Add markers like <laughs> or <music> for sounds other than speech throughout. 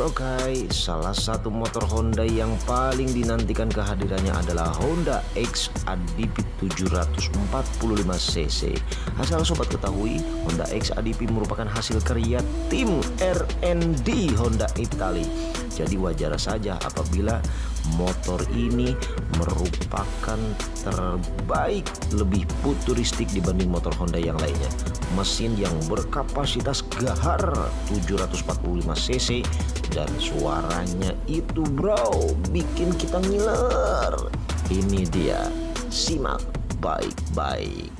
bro guys, salah satu motor Honda yang paling dinantikan kehadirannya adalah Honda X ADP 745cc. Asal sobat ketahui, Honda X ADP merupakan hasil karya tim R&D Honda Italia. Jadi wajar saja apabila motor ini merupakan terbaik lebih futuristik dibanding motor Honda yang lainnya. Mesin yang berkapasitas gahar 745cc dan suaranya itu bro bikin kita ngiler. Ini dia, simak baik-baik.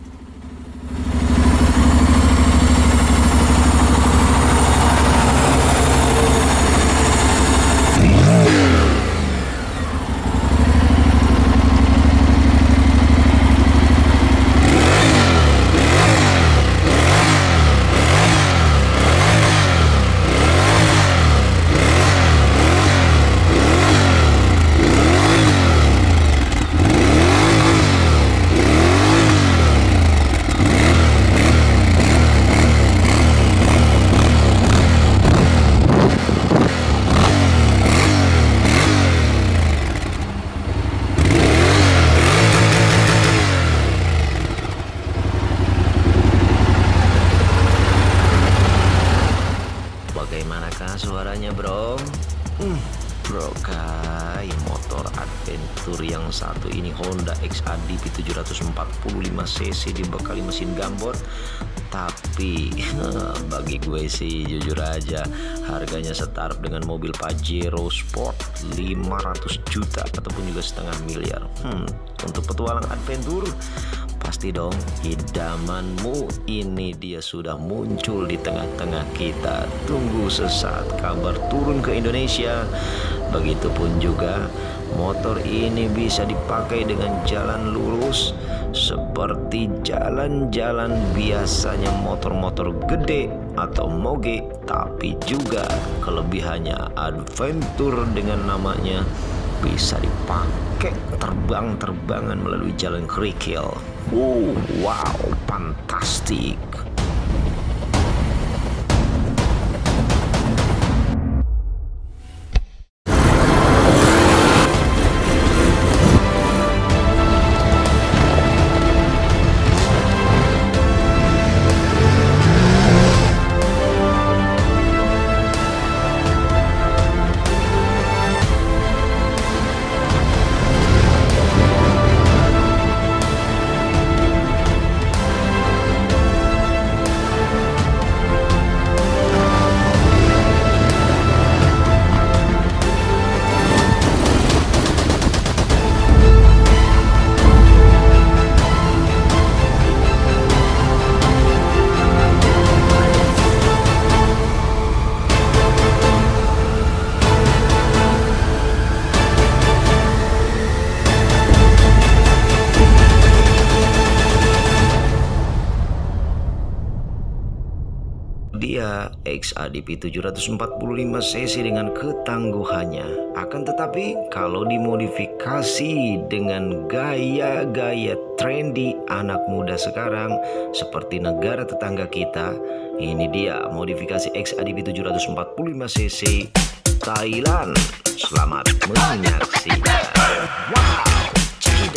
Bagaimanakah suaranya bro? Hmm, bro kai motor adventure yang satu ini Honda XADV 745cc dibekali mesin gambor tapi <laughs> bagi gue sih jujur aja harganya setara dengan mobil Pajero Sport 500 juta ataupun juga setengah miliar. Hmm, untuk petualang adventure Pasti dong, idamanmu ini dia sudah muncul di tengah-tengah kita. Tunggu sesaat kabar turun ke Indonesia. Begitupun juga motor ini bisa dipakai dengan jalan lurus seperti jalan-jalan biasanya motor-motor gede atau moge, tapi juga kelebihannya adventure dengan namanya bisa dipakai terbang-terbangan melalui jalan kerikil. Uh, wow, fantastik. Dia XADP 745cc dengan ketangguhannya. Akan tetapi kalau dimodifikasi dengan gaya-gaya trendy anak muda sekarang seperti negara tetangga kita, ini dia modifikasi XADP 745cc Thailand. Selamat menyaksikan. Wow, check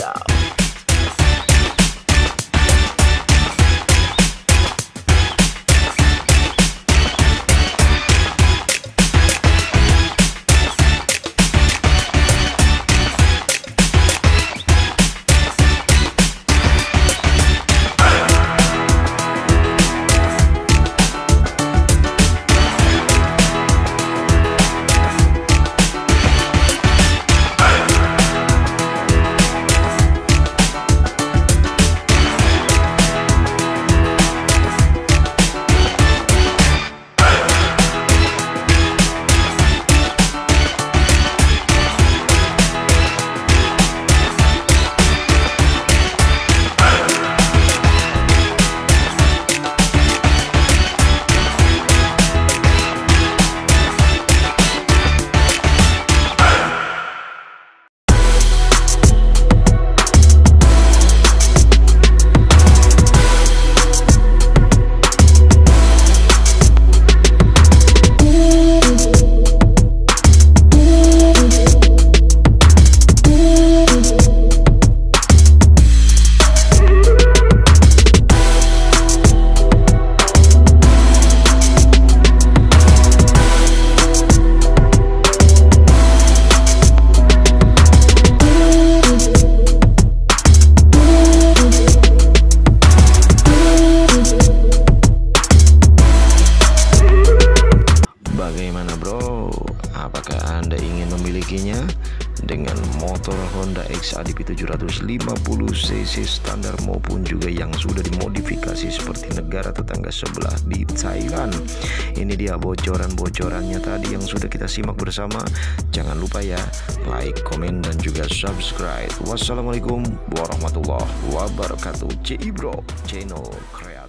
motor Honda XADP 750cc standar maupun juga yang sudah dimodifikasi seperti negara tetangga sebelah di Thailand. Ini dia bocoran-bocorannya tadi yang sudah kita simak bersama. Jangan lupa ya, like, komen, dan juga subscribe. Wassalamualaikum warahmatullahi wabarakatuh. CI Bro, channel kreatif.